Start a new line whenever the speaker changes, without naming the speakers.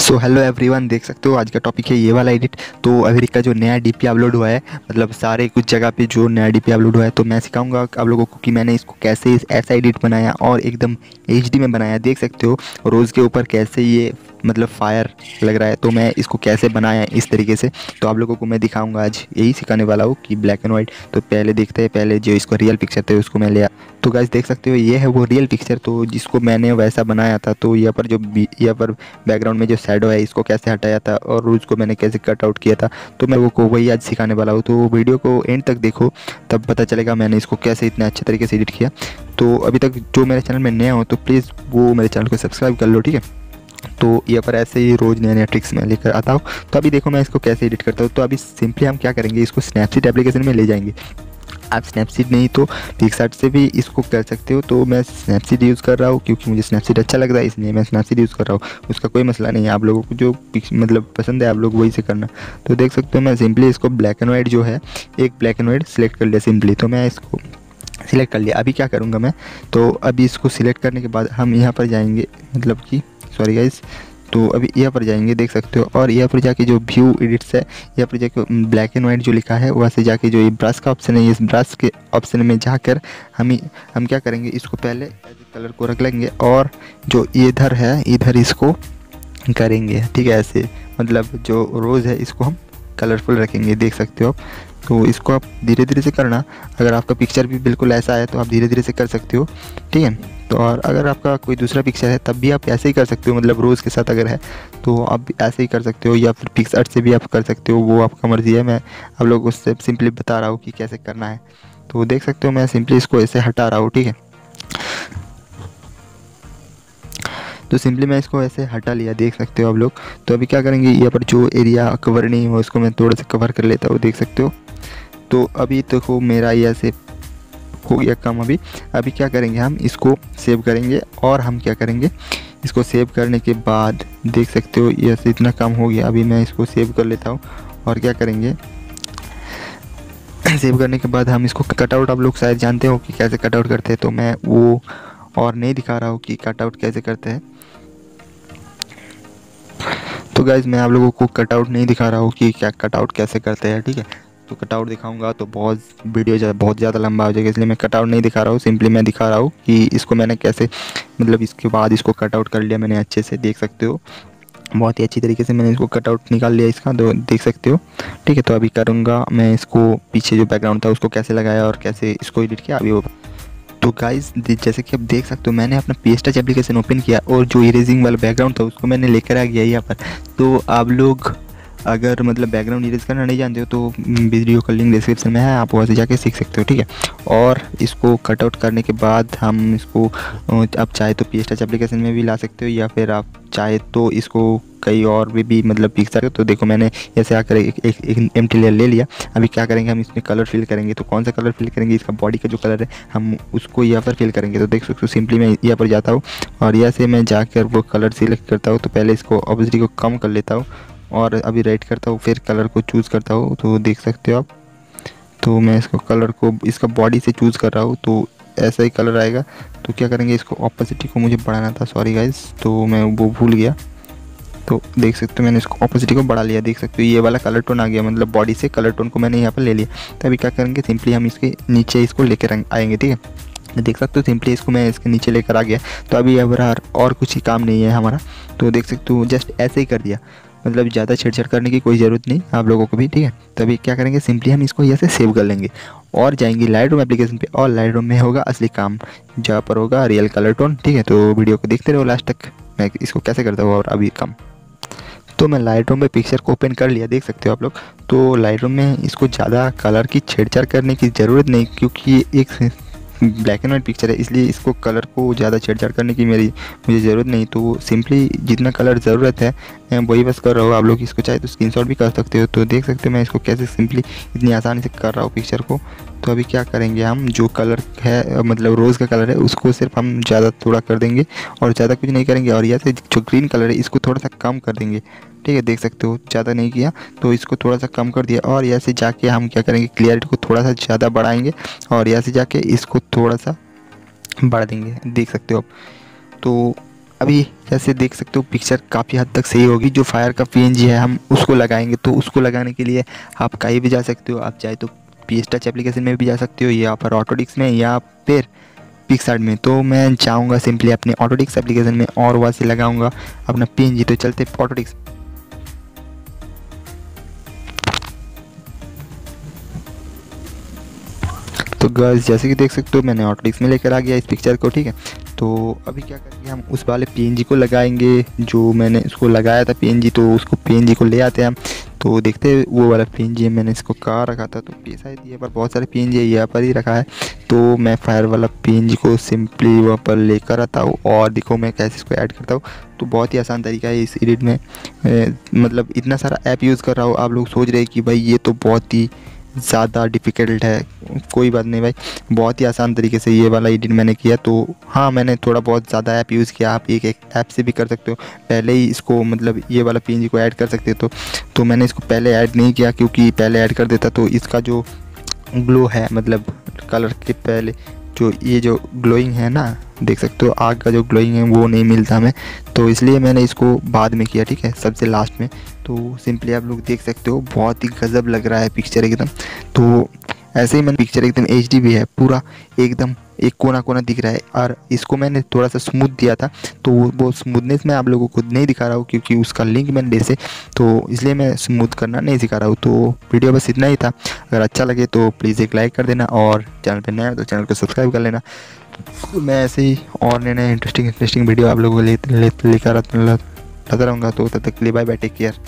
So hello everyone देख सकते हो, आज का टॉपिक है ये वाला एडिट तो अभी का जो नया डीपी अपलोड हुआ है मतलब सारे कुछ जगह पे जो नया डीपी अपलोड हुआ है तो मैं सिखाऊँगा आप लोगों को कि मैंने इसको कैसे इस ऐसा एडिट बनाया और एकदम एचडी में बनाया। देख सकते हो, रोज़ के ऊपर कैसे ये मतलब फायर लग रहा है तो मैं इसको कैसे बनाया इस तरीके से। तो आप लोगों को मैं दिखाऊँगा आज, यही सिखाने वाला हूँ कि ब्लैक एंड वाइट तो पहले देखते हैं, पहले जो इसको रियल पिक्चर थे, उसको मैं लिया तो गाइज़ देख सकते हो, ये है वो रियल पिक्चर तो जिसको मैंने वैसा बनाया था तो यहाँ पर जो यहाँ पर बैकग्राउंड में जो शेडो है, इसको कैसे हटाया था और उसको मैंने कैसे कट आउट किया था तो मैं वो वही आज सिखाने वाला हूँ। तो वीडियो को एंड तक देखो, तब पता चलेगा मैंने इसको कैसे इतने अच्छे तरीके से एडिट किया। तो अभी तक जो मेरे चैनल में नया हो तो प्लीज़ वो मेरे चैनल को सब्सक्राइब कर लो, ठीक है? तो यहाँ पर ऐसे ही रोज़ नए नए ट्रिक्स मैं लेकर आता हूँ। तो अभी देखो मैं इसको कैसे एडिट करता हूँ। तो अभी सिंपली हम क्या करेंगे, इसको स्नैपसीड एप्लीकेशन में ले जाएँगे। आप स्नैपसीड नहीं तो पिक्सार्ट से भी इसको कर सकते हो तो मैं स्नैपसीड यूज़ कर रहा हूँ क्योंकि मुझे स्नैपसीड अच्छा लग रहा है, इसलिए मैं स्नैपसीड यूज़ कर रहा हूँ। उसका कोई मसला नहीं है, आप लोगों को जो मतलब पसंद है आप लोग वही से करना। तो देख सकते हो मैं सिंपली इसको ब्लैक एंड वाइट जो है, एक ब्लैक एंड वाइट सेलेक्ट कर लिया सिंपली तो मैं इसको सिलेक्ट कर लिया। अभी क्या करूँगा मैं? तो अभी इसको सिलेक्ट करने के बाद हम यहाँ पर जाएँगे मतलब कि सॉरी गाइज़ तो अभी यहाँ पर जाएँगे, देख सकते हो। और यहाँ पर जाके जो व्यू एडिट्स है, यहाँ पर जाके ब्लैक एंड वाइट जो लिखा है, वहाँ से जाके जो ये ब्रश का ऑप्शन है, इस ब्रश के ऑप्शन में जाकर हम हम क्या करेंगे, इसको पहले कलर को रख लेंगे और जो इधर है, इधर इसको करेंगे, ठीक है, ऐसे। मतलब जो रोज़ है, इसको हम कलरफुल रखेंगे, देख सकते हो आप। तो इसको आप धीरे धीरे से करना। अगर आपका पिक्चर भी बिल्कुल ऐसा है तो आप धीरे धीरे से कर सकते हो, ठीक है? तो और अगर आपका कोई दूसरा पिक्चर है, तब भी आप ऐसे ही कर सकते हो मतलब रोज़ के साथ अगर है तो आप ऐसे ही कर सकते हो, या फिर पिक्स आर्ट से भी आप कर सकते हो, वो आपका मर्ज़ी है। मैं आप लोग उससे सिंपली बता रहा हूँ कि कैसे करना है। तो देख सकते हो, मैं सिंपली इसको ऐसे हटा रहा हूँ, ठीक है? तो सिंपली मैं इसको ऐसे हटा लिया, देख सकते हो आप लोग। तो अभी क्या करेंगे यहाँ पर जो एरिया कवर नहीं हुआ, उसको मैं थोड़ा सा कवर कर लेता हूँ, देख सकते हो। तो अभी देखो तो मेरा यह से हो गया कम अभी। अभी क्या करेंगे हम? इसको सेव करेंगे और हम क्या करेंगे? इसको सेव करने के बाद देख सकते हो यस इतना कम हो गया। अभी मैं इसको सेव कर लेता हूँ और क्या करेंगे? सेव करने के बाद हम इसको कटआउट आप लोग शायद जानते हो कि कैसे कटआउट करते हैं तो मैं वो और नहीं दिखा रहा हूँ कि कटआउट कैसे करते हैं। तो गाइज़ मैं आप लोगों को कटआउट नहीं दिखा रहा हूँ कि क्या कटआउट कैसे करते हैं, ठीक है? तो कटआउट दिखाऊँगा तो बहुत वीडियो जा, बहुत ज़्यादा लंबा हो जाएगा इसलिए मैं कटआउट नहीं दिखा रहा हूँ सिंपली मैं दिखा रहा हूँ कि इसको मैंने कैसे मतलब इसके बाद इसको कटआउट कर लिया मैंने अच्छे से देख सकते हो। बहुत ही अच्छी तरीके से मैंने इसको कटआउट निकाल लिया इसका तो देख सकते हो। ठीक है तो अभी करूँगा मैं इसको पीछे जो बैकग्राउंड था उसको कैसे लगाया और कैसे इसको एडिट किया अभी वो तो गाइस जैसे कि आप देख सकते हो मैंने अपना पेज टच एप्लीकेशन ओपन किया और जो इरेजिंग वाला बैकग्राउंड था उसको मैंने लेकर आ गया यहाँ पर। तो आप लोग अगर मतलब बैकग्राउंड इरेज करना नहीं जानते हो तो वीडियो का लिंक डिस्क्रिप्शन में है आप वहाँ से जाके सीख सकते हो ठीक है? और इसको कटआउट करने के बाद हम इसको आप चाहे तो पी टच एप्लीकेशन में भी ला सकते हो या फिर आप चाहे तो इसको कई और भी, भी मतलब पिक सकते तो देखो मैंने ऐसे आकर एक एक, एक एम लेयर ले लिया। अभी क्या करेंगे हम इसमें कलर फिल करेंगे। तो कौन सा कलर फिल करेंगे? इसका बॉडी का जो कलर है हम उसको यहाँ पर फिल करेंगे। तो देख सकते हो सिंपली मैं यहाँ पर जाता हूँ। और यहाँ से मैं जाकर वो कलर सिलेक्ट करता हूँ। तो पहले इसको ऑब्वियसली को कम कर लेता हूँ। और अभी राइट करता हूँ, फिर कलर को चूज़ करता हूँ तो देख सकते हो आप। तो मैं इसको कलर को, इसका बॉडी से चूज़ कर रहा हूँ तो ऐसा ही कलर आएगा। तो क्या करेंगे, इसको ऑपोजिटी को मुझे बढ़ाना था सॉरी गाइज़ तो मैं वो भूल गया। तो देख सकते हो मैंने इसको ऑपोजिटी को बढ़ा लिया, देख सकते हो ये वाला कलर टोन आ गया मतलब बॉडी से कलर टोन को मैंने यहाँ पर ले लिया। तो अभी क्या करेंगे सिंपली हम इसके नीचे इसको लेकर आएँगे, ठीक है? देख सकते हो सिंपली इसको मैं इसके नीचे लेकर आ गया। तो अभी अब और कुछ ही काम नहीं है हमारा। तो देख सकते हो जस्ट ऐसे ही कर दिया। मतलब ज़्यादा छेड़छाड़ करने की कोई ज़रूरत नहीं आप लोगों को भी, ठीक है? तभी क्या करेंगे? सिंपली हम इसको यहाँ से सेव कर लेंगे। और जाएँगे लाइट रूम एप्लीकेशन पे। और लाइट रूम में होगा असली काम, जहाँ पर होगा रियल कलर टोन ठीक है? तो वीडियो को देखते रहो लास्ट तक। मैं इसको कैसे करता हूँ और अभी काम। तो मैं लाइट रूम में पिक्चर को ओपन कर लिया, देख सकते हो आप लोग। तो लाइट रूम में इसको ज़्यादा कलर की छेड़छाड़ करने की ज़रूरत नहीं, क्योंकि एक ब्लैक एंड वाइट पिक्चर है, इसलिए इसको कलर को ज़्यादा छेड़छाड़ करने की मेरी, मुझे ज़रूरत नहीं। तो सिंपली जितना कलर ज़रूरत है वही बस कर रहा हूँ। आप लोग इसको चाहे तो स्क्रीन भी कर सकते हो। तो देख सकते हो मैं इसको कैसे सिंपली इतनी आसानी से कर रहा हूँ पिक्चर को। तो अभी क्या करेंगे हम? जो कलर है मतलब रोज़ का कलर है, उसको सिर्फ़ हम ज़्यादा थोड़ा कर देंगे और ज़्यादा कुछ नहीं करेंगे। और यहाँ से जो ग्रीन कलर है, इसको थोड़ा सा कम कर देंगे। ठीक है, देख सकते हो, ज़्यादा नहीं किया तो इसको थोड़ा सा कम कर दिया और यहाँ से जाके हम क्या करेंगे, क्लियरिटी को थोड़ा सा ज़्यादा बढ़ाएँगे और यहाँ से जाके इसको थोड़ा सा बढ़ा देंगे, देख सकते हो आप। तो अभी जैसे देख सकते हो पिक्चर काफ़ी हद तक सही होगी, जो फायर का पी है, हम उसको लगाएँगे तो उसको लगाने के लिए आप कहीं भी जा सकते हो, आप चाहे तो पी टच एप्लीकेशन में भी जा सकते हो, या पर ऑटोडिक्स में, या फिर पिक्सार्ट में तो मैं जाऊँगा सिंपली अपने ऑटोडिक्स एप्लीकेशन में और वहाँ से लगाऊँगा, अपना पीएनजी तो चलते ऑटोडिक्स तो गर्ल्स जैसे कि देख सकते हो, मैंने ऑटोडिक्स में लेकर आ गया इस पिक्चर को, ठीक है? तो अभी क्या करेंगे हम, उस वाले पीएनजी को लगाएँगे, जो मैंने इसको लगाया था पीएनजी तो उसको पीएनजी को ले आते हैं हम। तो देखते हैं, वो वाला पीएनजी मैंने इसको कहाँ रखा था? तो शायद ये पर बहुत सारे पी है, यहाँ पर ही रखा है। तो मैं फायर वाला पीएनजी को सिंपली वहाँ पर लेकर आता हूँ, और देखो मैं कैसे इसको ऐड करता हूँ। तो बहुत ही आसान तरीका है इस एडिट में। मतलब इतना सारा ऐप यूज़ कर रहा हूँ, आप लोग सोच रहे हैं कि भाई ये तो बहुत ही ज़्यादा डिफ़िकल्ट है। कोई बात नहीं भाई, बहुत ही आसान तरीके से ये वाला एडिट मैंने किया। तो हाँ मैंने थोड़ा बहुत ज़्यादा ऐप यूज़ किया। आप एक एक ऐप से भी कर सकते हो। पहले ही इसको मतलब ये वाला पी को ऐड कर सकते हो तो तो मैंने इसको पहले ऐड नहीं किया क्योंकि पहले ऐड कर देता। तो इसका जो ग्लो है मतलब कलर के पहले जो ये जो ग्लोइंग है ना, देख सकते हो, आग का जो ग्लोइंग है, वो नहीं मिलता हमें। तो इसलिए मैंने इसको बाद में किया, ठीक है, सबसे लास्ट में। तो सिंपली आप लोग देख सकते हो, बहुत ही गज़ब लग रहा है पिक्चर एकदम। तो ऐसे ही मैंने पिक्चर एकदम एचडी भी है, पूरा एकदम एक कोना कोना दिख रहा है। और इसको मैंने थोड़ा सा स्मूथ दिया था तो वो स्मूथनेस मैं आप लोगों को नहीं दिखा रहा हूँ, क्योंकि उसका लिंक मैंने जैसे तो इसलिए मैं स्मूथ करना नहीं सिखा रहा हूँ। तो वीडियो बस इतना ही था। अगर अच्छा लगे तो प्लीज़ एक लाइक कर देना और चैनल पर नया तो चैनल को सब्सक्राइब कर लेना। तो मैं ऐसे ही और नए नए इंटरेस्टिंग इंटरेस्टिंग वीडियो आप लोगों को लेकर रहूँगा। तो तब तक के लिए बाय बाय टेक केयर